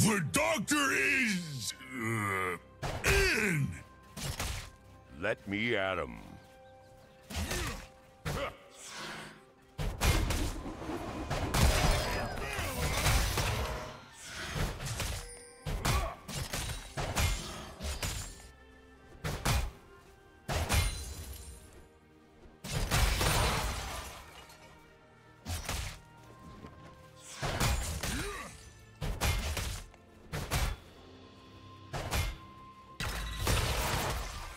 The doctor is... Uh, in! Let me at him.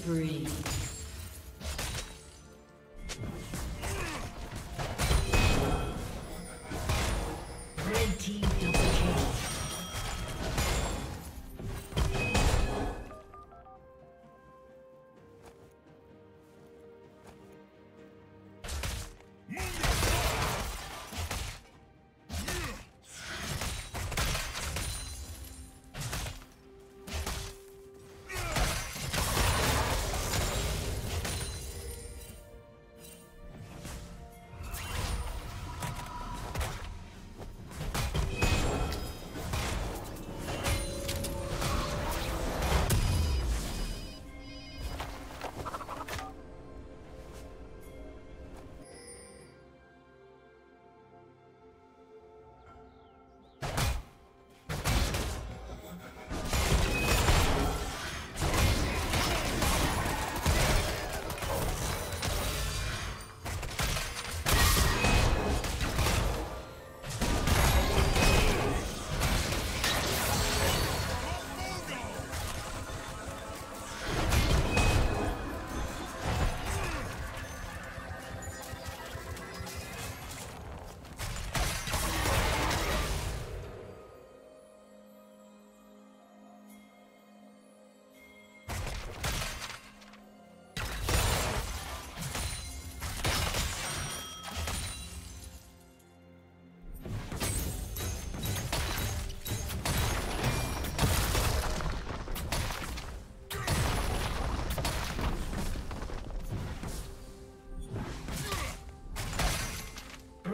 Spree.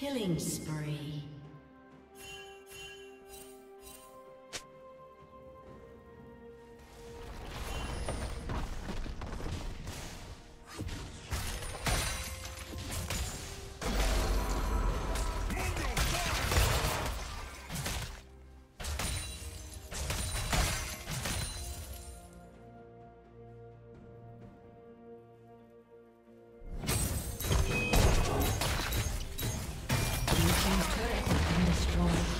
Killing spree. Been